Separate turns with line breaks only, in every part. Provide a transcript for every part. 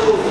Hallelujah.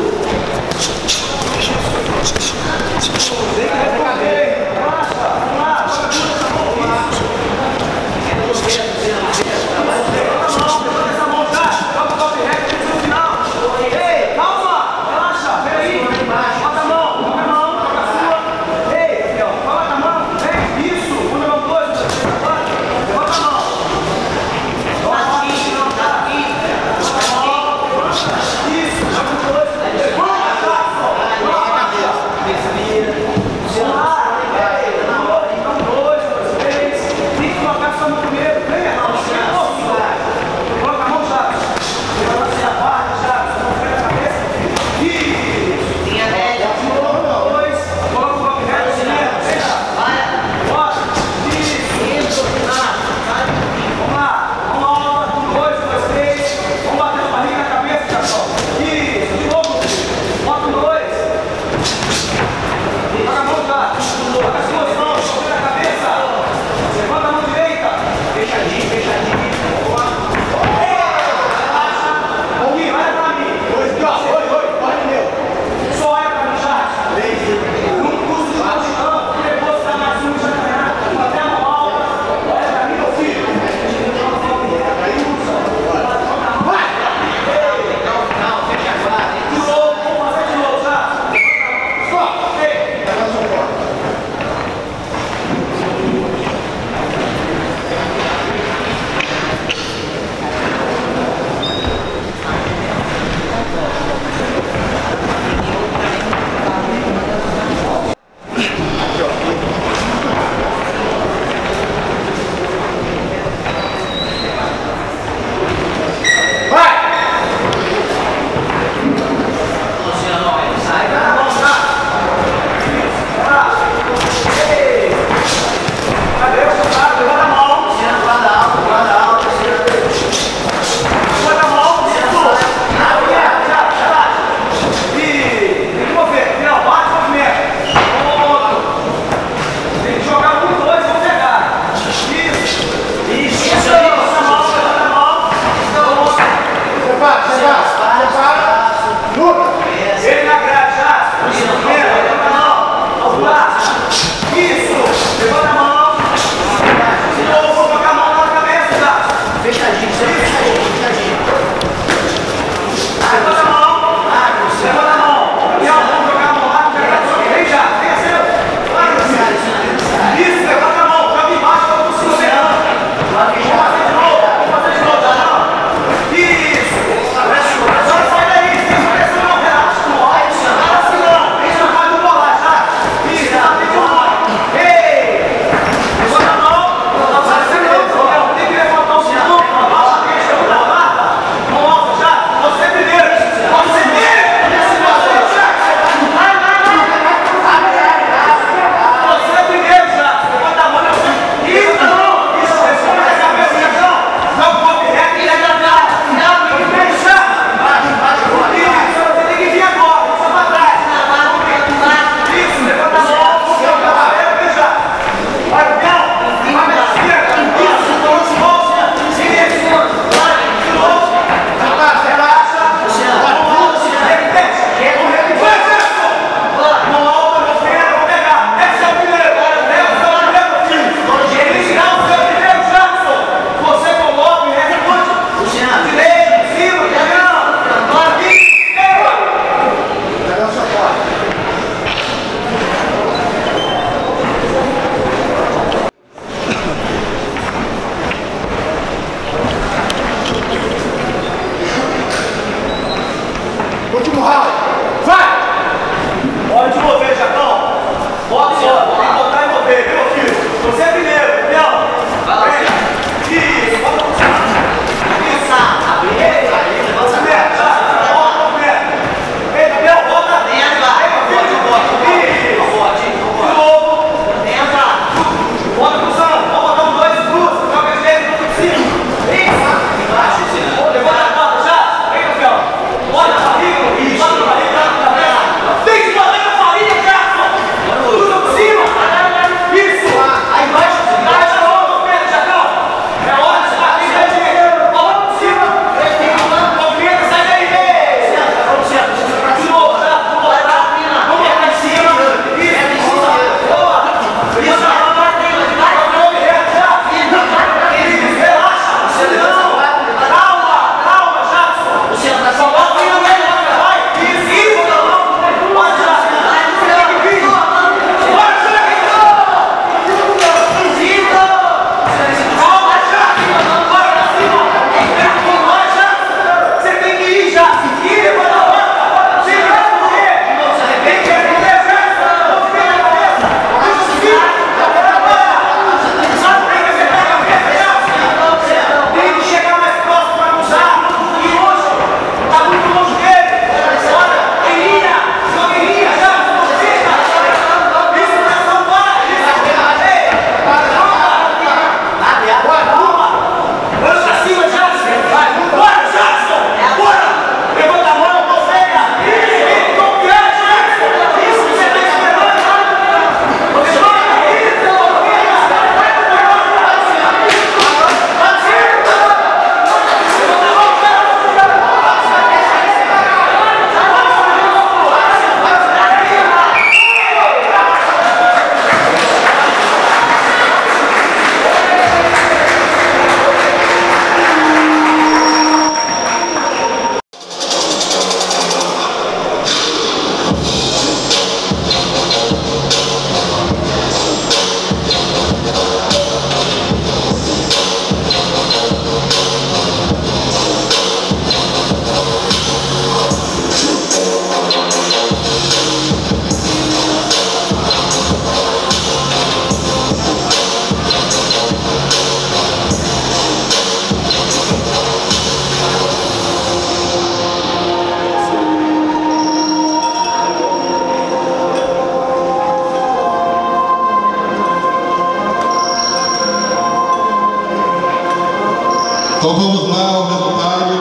Então vamos lá, o resultado.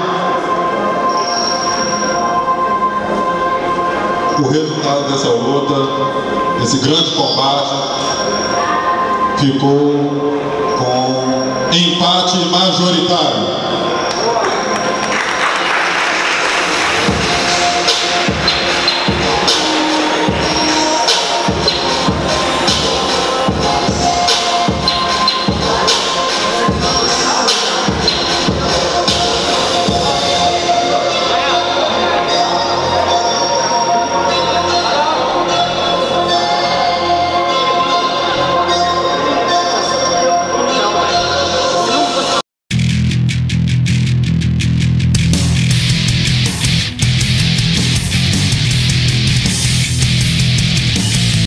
O resultado dessa luta, esse grande combate, ficou com empate majoritário.